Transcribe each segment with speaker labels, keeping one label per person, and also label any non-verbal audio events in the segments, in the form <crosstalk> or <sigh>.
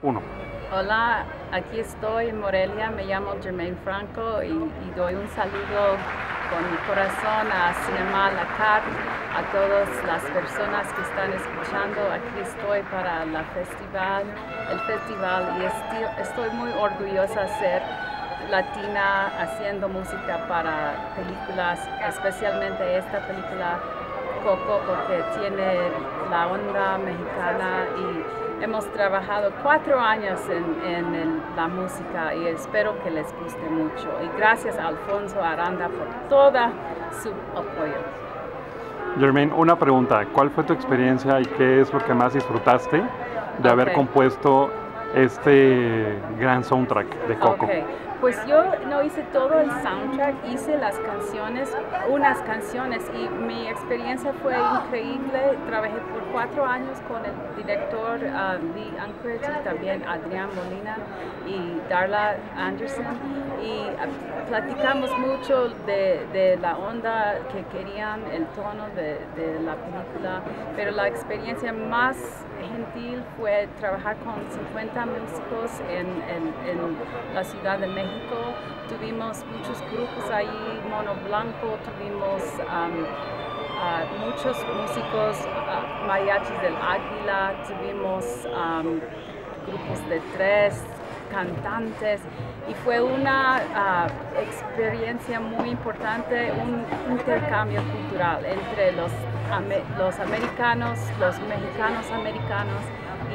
Speaker 1: Uno.
Speaker 2: Hola, aquí estoy en Morelia, me llamo Germaine Franco y, doy un saludo con mi corazón a Cinema La a todas las personas que están escuchando. Aquí estoy para la festival, el festival y estoy muy orgullosa de ser latina haciendo música para películas, especialmente esta película Coco porque tiene la onda mexicana y hemos trabajado cuatro años en, en la música y espero que les guste mucho. Y gracias a Alfonso Aranda por toda su apoyo.
Speaker 1: Germaine, una pregunta. ¿Cuál fue tu experiencia y qué es lo que más disfrutaste de haber compuesto este gran soundtrack de Coco?
Speaker 2: Ok, pues yo no hice todo el soundtrack, hice las canciones, unas canciones y mi experiencia fue increíble. Trabajé por cuatro años con el director ah, Lee Anchorage y también Adrián Molina y Darla Anderson y ah, platicamos mucho de, de la onda que querían, el tono de, de la película, pero la experiencia más gentil fue trabajar con 50 músicos en, en- en la Ciudad de México. Tuvimos muchos grupos ahí, Mono Blanco, tuvimos am, ah, muchos músicos, ah, mariachis del Águila, tuvimos am, grupos de tres, cantantes y fue una ah, experiencia muy importante, un intercambio cultural entre los, los americanos, los mexicanos americanos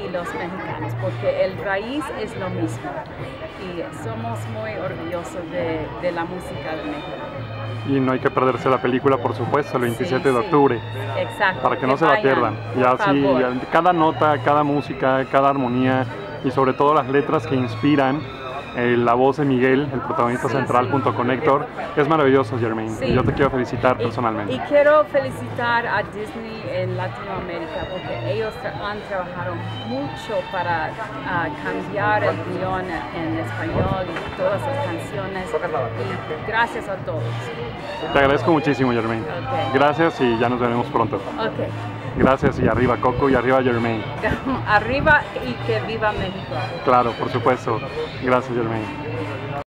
Speaker 2: y los mexicanos, porque el raíz es lo mismo y somos muy orgullosos de, de la música de México.
Speaker 1: Y no hay que perderse la película, por supuesto, el 27
Speaker 2: Sí,
Speaker 1: de
Speaker 2: sí.
Speaker 1: octubre,
Speaker 2: Exacto.
Speaker 1: para que no se la
Speaker 2: vayan,
Speaker 1: pierdan. Y
Speaker 2: por
Speaker 1: así, ya- cada nota, cada música, cada armonía y sobre todo las letras que inspiran eh, la voz de Miguel, el protagonista
Speaker 2: Sí,
Speaker 1: central
Speaker 2: sí.
Speaker 1: junto con Héctor, es maravilloso, Germaine.
Speaker 2: Sí.
Speaker 1: Y yo te quiero felicitar
Speaker 2: Y-
Speaker 1: personalmente.
Speaker 2: Y, quiero felicitar a Disney en Latinoamérica porque ellos tra- han trabajado mucho para ah, cambiar el guion en español y todas las canciones. Y gracias a todos.
Speaker 1: Te agradezco muchísimo, Germaine.
Speaker 2: Ok.
Speaker 1: Gracias y ya nos veremos pronto.
Speaker 2: Ok.
Speaker 1: Gracias y arriba Coco y arriba Germaine. <laughs>
Speaker 2: Arriba y que viva México.
Speaker 1: Claro, por supuesto. Gracias, Germaine.